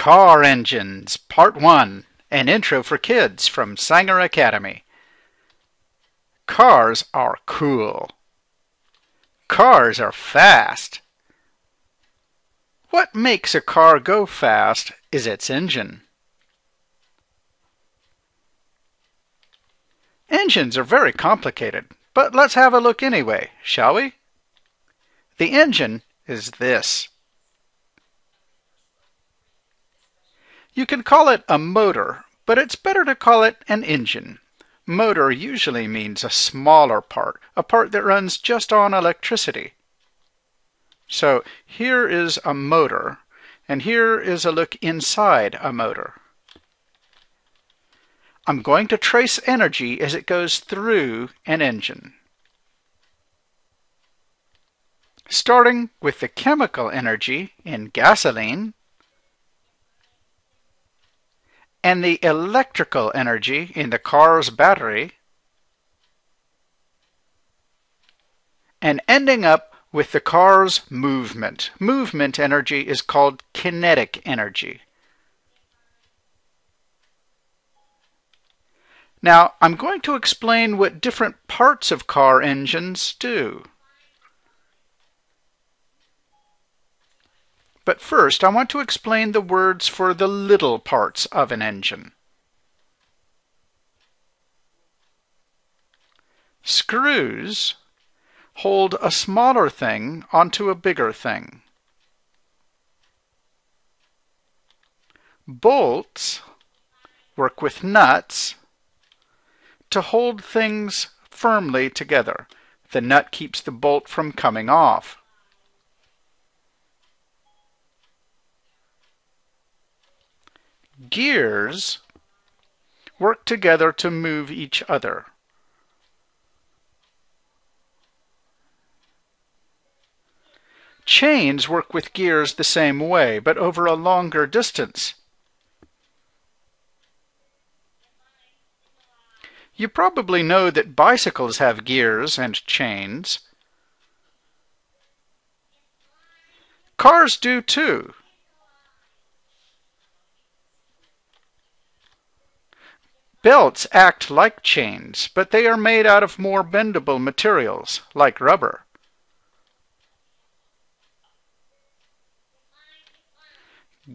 Car Engines, Part 1 An Intro for Kids from Sanger Academy. Cars are cool. Cars are fast. What makes a car go fast is its engine. Engines are very complicated, but let's have a look anyway, shall we? The engine is this. You can call it a motor, but it's better to call it an engine. Motor usually means a smaller part, a part that runs just on electricity. So here is a motor, and here is a look inside a motor. I'm going to trace energy as it goes through an engine. Starting with the chemical energy in gasoline, and the electrical energy in the car's battery, and ending up with the car's movement. Movement energy is called kinetic energy. Now, I'm going to explain what different parts of car engines do. But first, I want to explain the words for the little parts of an engine. Screws hold a smaller thing onto a bigger thing. Bolts work with nuts to hold things firmly together. The nut keeps the bolt from coming off. Gears work together to move each other. Chains work with gears the same way, but over a longer distance. You probably know that bicycles have gears and chains. Cars do too. Belts act like chains, but they are made out of more bendable materials, like rubber.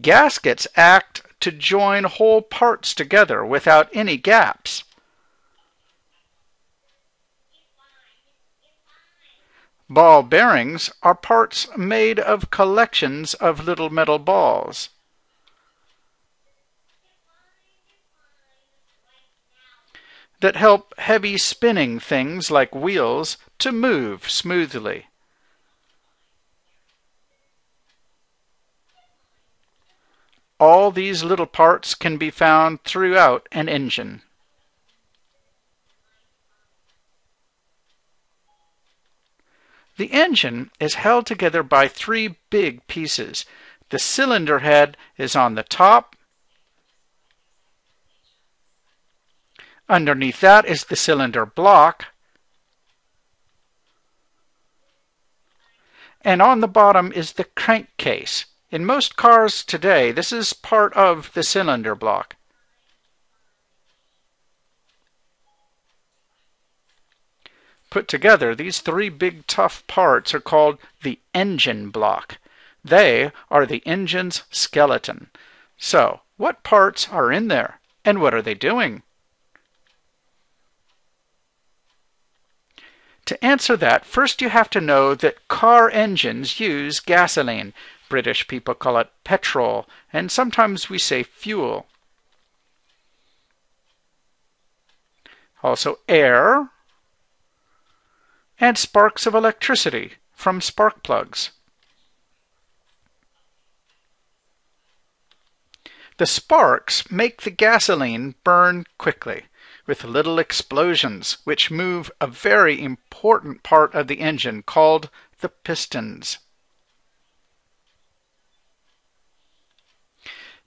Gaskets act to join whole parts together without any gaps. Ball bearings are parts made of collections of little metal balls. That help heavy spinning things like wheels to move smoothly. All these little parts can be found throughout an engine. The engine is held together by three big pieces. The cylinder head is on the top, Underneath that is the cylinder block. And on the bottom is the crankcase. In most cars today, this is part of the cylinder block. Put together, these three big tough parts are called the engine block. They are the engine's skeleton. So, what parts are in there, and what are they doing? To answer that, first you have to know that car engines use gasoline. British people call it petrol, and sometimes we say fuel. Also air and sparks of electricity from spark plugs. The sparks make the gasoline burn quickly with little explosions, which move a very important part of the engine called the pistons.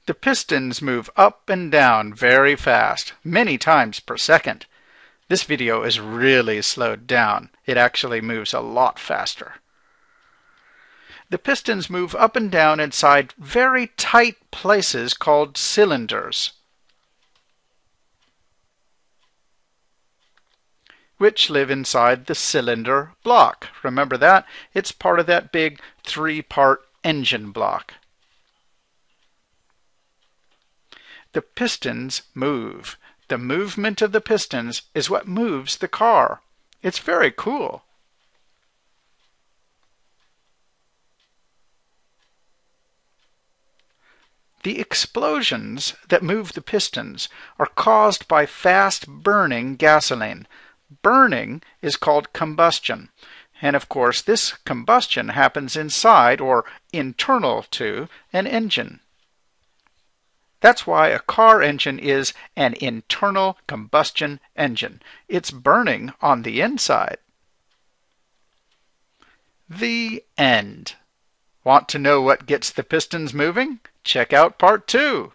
The pistons move up and down very fast, many times per second. This video is really slowed down. It actually moves a lot faster. The pistons move up and down inside very tight places called cylinders. Which live inside the cylinder block. Remember that? It's part of that big three-part engine block. The pistons move. The movement of the pistons is what moves the car. It's very cool. The explosions that move the pistons are caused by fast burning gasoline. Burning is called combustion. And of course, this combustion happens inside or internal to an engine. That's why a car engine is an internal combustion engine. It's burning on the inside. The end. Want to know what gets the pistons moving? Check out part two.